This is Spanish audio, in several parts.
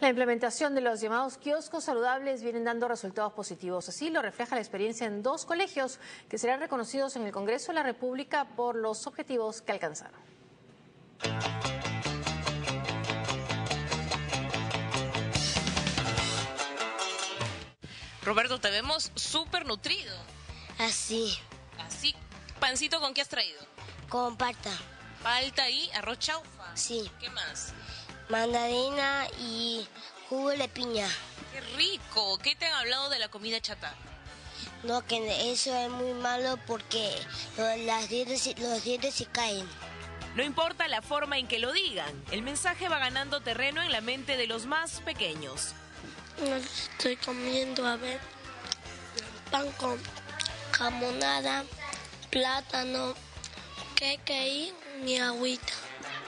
La implementación de los llamados kioscos saludables vienen dando resultados positivos. Así lo refleja la experiencia en dos colegios que serán reconocidos en el Congreso de la República por los objetivos que alcanzaron. Roberto, te vemos súper nutrido. Así. Así. ¿Pancito con qué has traído? Con palta. Palta y arroz chaufa. Sí. ¿Qué más? Mandarina y jugo de piña. ¡Qué rico! ¿Qué te han hablado de la comida chatarra? No, que eso es muy malo porque los dientes, los dientes se caen. No importa la forma en que lo digan, el mensaje va ganando terreno en la mente de los más pequeños. No estoy comiendo, a ver, pan con jamonada, plátano, queque y mi agüita.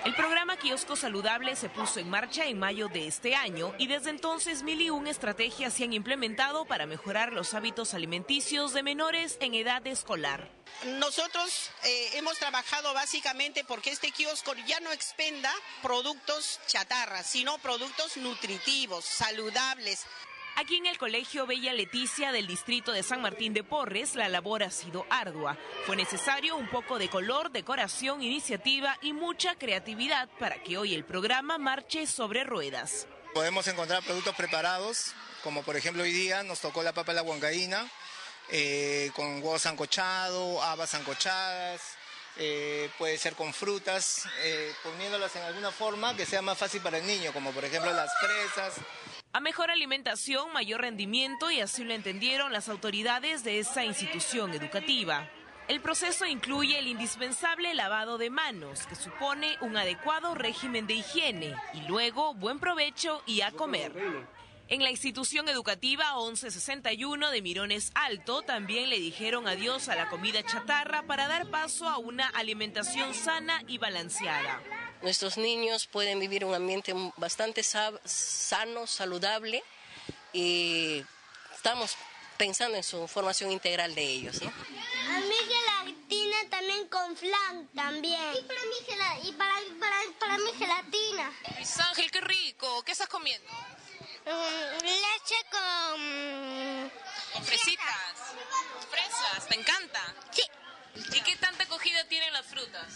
El programa Kiosco Saludable se puso en marcha en mayo de este año y desde entonces mil y un estrategias se han implementado para mejorar los hábitos alimenticios de menores en edad escolar. Nosotros eh, hemos trabajado básicamente porque este kiosco ya no expenda productos chatarras, sino productos nutritivos, saludables, Aquí en el Colegio Bella Leticia del distrito de San Martín de Porres, la labor ha sido ardua. Fue necesario un poco de color, decoración, iniciativa y mucha creatividad para que hoy el programa marche sobre ruedas. Podemos encontrar productos preparados, como por ejemplo hoy día nos tocó la papa a la huancaína, eh, con huevo sancochado, habas sancochadas, eh, puede ser con frutas, eh, poniéndolas en alguna forma que sea más fácil para el niño, como por ejemplo las fresas, a mejor alimentación, mayor rendimiento y así lo entendieron las autoridades de esta institución educativa. El proceso incluye el indispensable lavado de manos, que supone un adecuado régimen de higiene, y luego buen provecho y a comer. En la institución educativa 1161 de Mirones Alto también le dijeron adiós a la comida chatarra para dar paso a una alimentación sana y balanceada. Nuestros niños pueden vivir un ambiente bastante sano, saludable y estamos pensando en su formación integral de ellos. ¿no? A mí gelatina también con flan también. Y para mí, y para, para, para mí gelatina. Luis Ángel, qué rico. ¿Qué estás comiendo? Mm, leche con... ¿Con fresitas? ¿Fresas? ¿Te encanta? Sí. ¿Y qué tanta acogida tienen las frutas?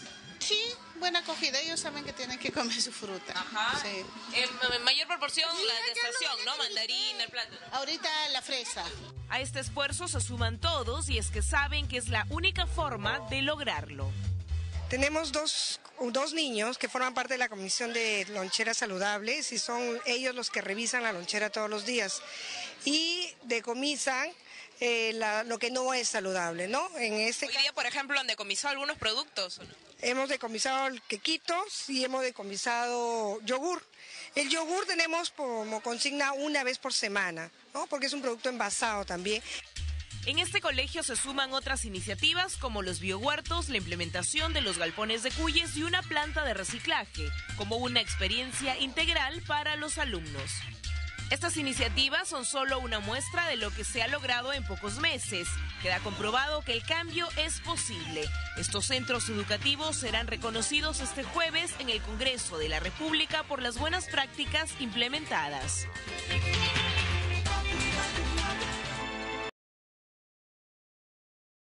Sí, buena acogida. Ellos saben que tienen que comer su fruta. Ajá. Sí. En mayor proporción la de estación, ¿no? Mandarina, el plátano. Ahorita la fresa. A este esfuerzo se suman todos y es que saben que es la única forma de lograrlo. Tenemos dos, dos niños que forman parte de la Comisión de Loncheras Saludables y son ellos los que revisan la lonchera todos los días y decomisan eh, lo que no es saludable, ¿no? En este Hoy día, por ejemplo, han decomisado algunos productos. ¿o no? Hemos decomisado quequitos y hemos decomisado yogur. El yogur tenemos como consigna una vez por semana, ¿no? Porque es un producto envasado también. En este colegio se suman otras iniciativas como los biohuertos, la implementación de los galpones de cuyes y una planta de reciclaje, como una experiencia integral para los alumnos. Estas iniciativas son solo una muestra de lo que se ha logrado en pocos meses. Queda comprobado que el cambio es posible. Estos centros educativos serán reconocidos este jueves en el Congreso de la República por las buenas prácticas implementadas.